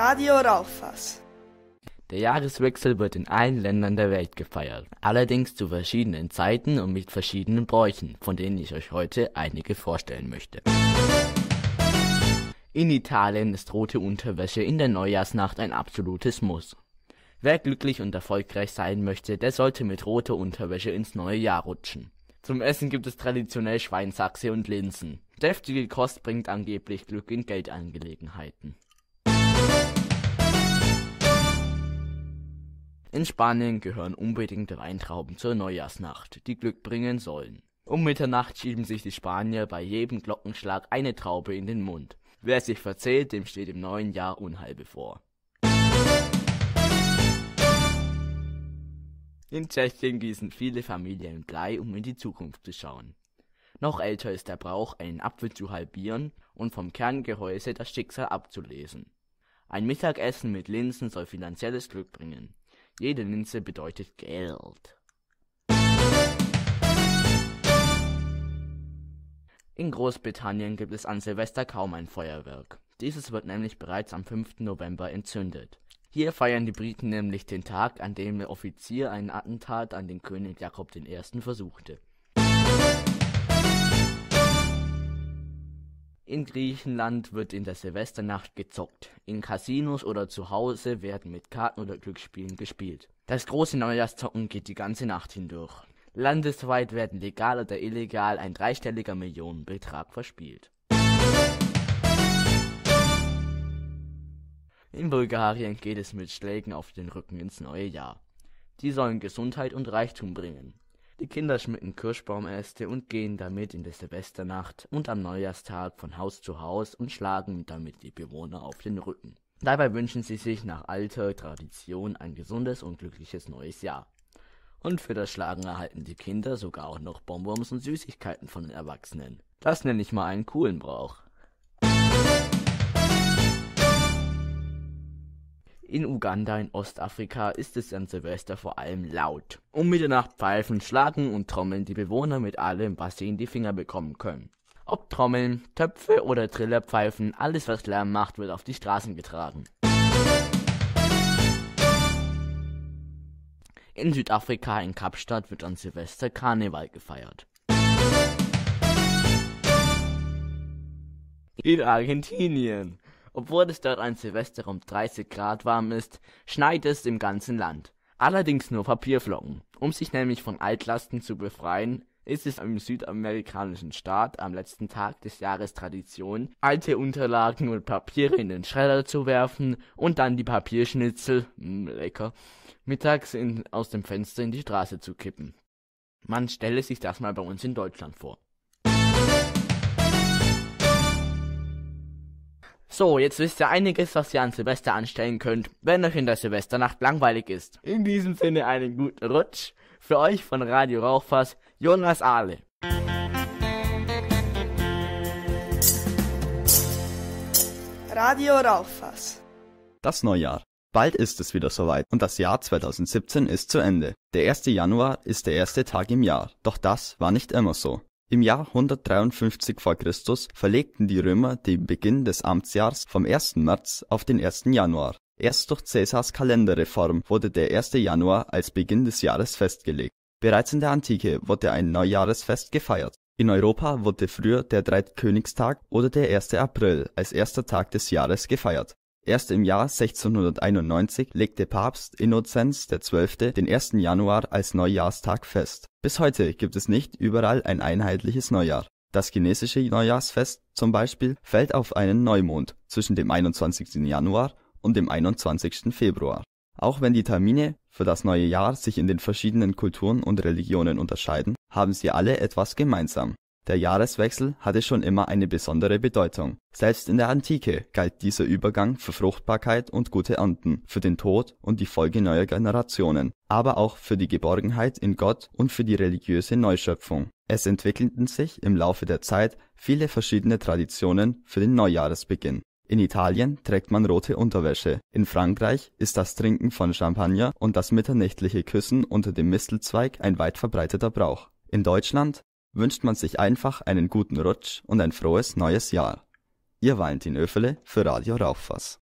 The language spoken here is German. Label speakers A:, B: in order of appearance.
A: Radio Rauchfass.
B: Der Jahreswechsel wird in allen Ländern der Welt gefeiert, allerdings zu verschiedenen Zeiten und mit verschiedenen Bräuchen, von denen ich euch heute einige vorstellen möchte. In Italien ist rote Unterwäsche in der Neujahrsnacht ein absolutes Muss. Wer glücklich und erfolgreich sein möchte, der sollte mit roter Unterwäsche ins neue Jahr rutschen. Zum Essen gibt es traditionell Schweinsachse und Linsen. Deftige Kost bringt angeblich Glück in Geldangelegenheiten. In Spanien gehören unbedingt Weintrauben zur Neujahrsnacht, die Glück bringen sollen. Um Mitternacht schieben sich die Spanier bei jedem Glockenschlag eine Traube in den Mund. Wer sich verzählt, dem steht im neuen Jahr Unheil bevor. In Tschechien gießen viele Familien Blei, um in die Zukunft zu schauen. Noch älter ist der Brauch, einen Apfel zu halbieren und vom Kerngehäuse das Schicksal abzulesen. Ein Mittagessen mit Linsen soll finanzielles Glück bringen. Jede Linse bedeutet Geld. In Großbritannien gibt es an Silvester kaum ein Feuerwerk. Dieses wird nämlich bereits am 5. November entzündet. Hier feiern die Briten nämlich den Tag, an dem der Offizier ein Attentat an den König Jakob I. versuchte. In Griechenland wird in der Silvesternacht gezockt. In Casinos oder zu Hause werden mit Karten oder Glücksspielen gespielt. Das große Neujahrszocken geht die ganze Nacht hindurch. Landesweit werden legal oder illegal ein dreistelliger Millionenbetrag verspielt. In Bulgarien geht es mit Schlägen auf den Rücken ins neue Jahr. Die sollen Gesundheit und Reichtum bringen. Die Kinder schmücken Kirschbaumäste und gehen damit in der Silvesternacht und am Neujahrstag von Haus zu Haus und schlagen damit die Bewohner auf den Rücken. Dabei wünschen sie sich nach alter Tradition ein gesundes und glückliches neues Jahr. Und für das Schlagen erhalten die Kinder sogar auch noch Bonbons und Süßigkeiten von den Erwachsenen. Das nenne ich mal einen coolen Brauch. In Uganda in Ostafrika ist es an Silvester vor allem laut. Um Mitternacht pfeifen, schlagen und trommeln die Bewohner mit allem, was sie in die Finger bekommen können. Ob Trommeln, Töpfe oder Trillerpfeifen, alles was Lärm macht, wird auf die Straßen getragen. In Südafrika in Kapstadt wird an Silvester Karneval gefeiert. In Argentinien obwohl es dort ein Silvester um 30 Grad warm ist, schneit es im ganzen Land. Allerdings nur Papierflocken. Um sich nämlich von Altlasten zu befreien, ist es im südamerikanischen Staat am letzten Tag des Jahres Tradition, alte Unterlagen und Papiere in den Schredder zu werfen und dann die Papierschnitzel, mh, hm, lecker, mittags in, aus dem Fenster in die Straße zu kippen. Man stelle sich das mal bei uns in Deutschland vor. So, jetzt wisst ihr einiges, was ihr an Silvester anstellen könnt, wenn euch in der Silvesternacht langweilig ist. In diesem Sinne einen guten Rutsch. Für euch von Radio Rauchfass, Jonas Ahle.
A: Radio Rauchfass.
C: Das Neujahr. Bald ist es wieder soweit und das Jahr 2017 ist zu Ende. Der 1. Januar ist der erste Tag im Jahr, doch das war nicht immer so. Im Jahr 153 v. Chr. verlegten die Römer den Beginn des Amtsjahrs vom 1. März auf den 1. Januar. Erst durch Caesars Kalenderreform wurde der 1. Januar als Beginn des Jahres festgelegt. Bereits in der Antike wurde ein Neujahresfest gefeiert. In Europa wurde früher der Dreikönigstag oder der 1. April als erster Tag des Jahres gefeiert Erst im Jahr 1691 legte Papst Innozenz XII. den 1. Januar als Neujahrstag fest. Bis heute gibt es nicht überall ein einheitliches Neujahr. Das chinesische Neujahrsfest zum Beispiel fällt auf einen Neumond zwischen dem 21. Januar und dem 21. Februar. Auch wenn die Termine für das neue Jahr sich in den verschiedenen Kulturen und Religionen unterscheiden, haben sie alle etwas gemeinsam der Jahreswechsel hatte schon immer eine besondere Bedeutung. Selbst in der Antike galt dieser Übergang für Fruchtbarkeit und gute Ernten, für den Tod und die Folge neuer Generationen, aber auch für die Geborgenheit in Gott und für die religiöse Neuschöpfung. Es entwickelten sich im Laufe der Zeit viele verschiedene Traditionen für den Neujahresbeginn. In Italien trägt man rote Unterwäsche, in Frankreich ist das Trinken von Champagner und das mitternächtliche Küssen unter dem Mistelzweig ein weit verbreiteter Brauch. In Deutschland wünscht man sich einfach einen guten Rutsch und ein frohes neues Jahr. Ihr Valentin Öfele für Radio Rauchfass